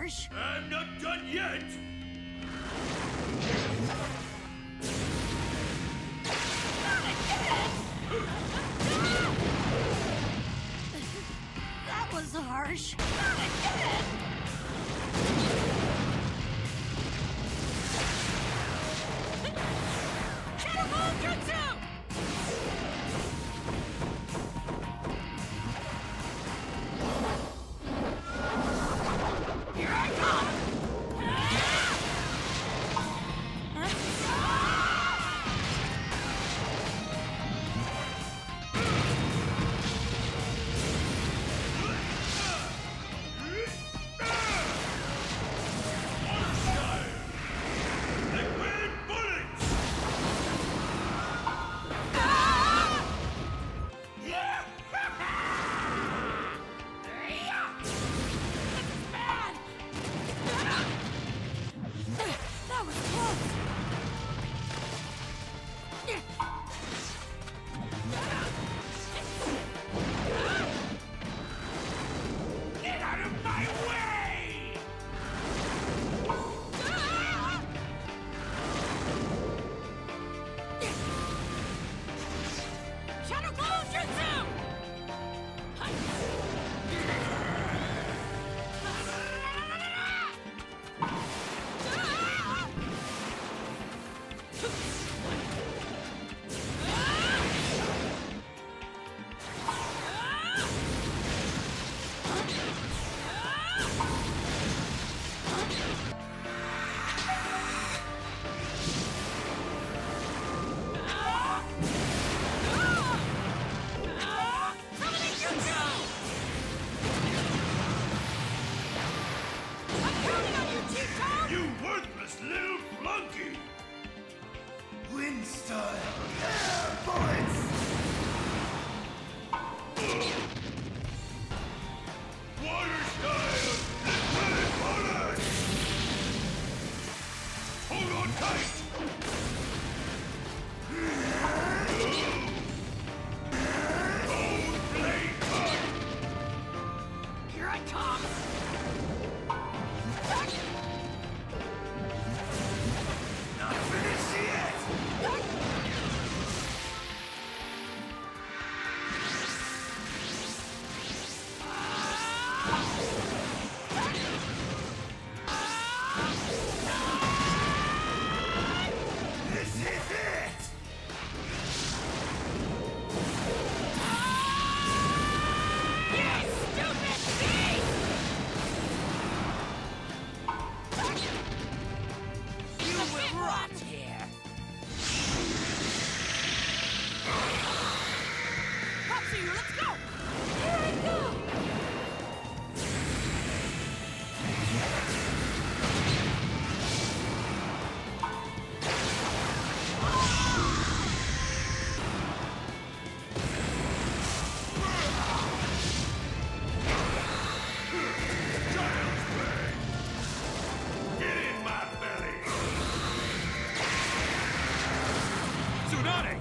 Marsh! I'm not done yet! Not again! that was harsh. monkey! Wind style, air bullets!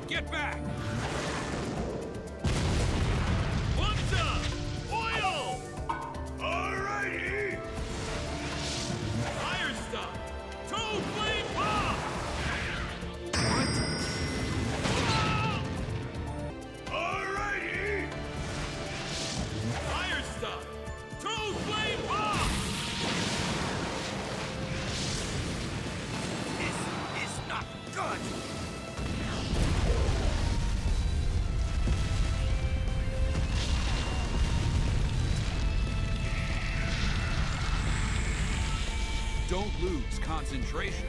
Get back! don't lose concentration.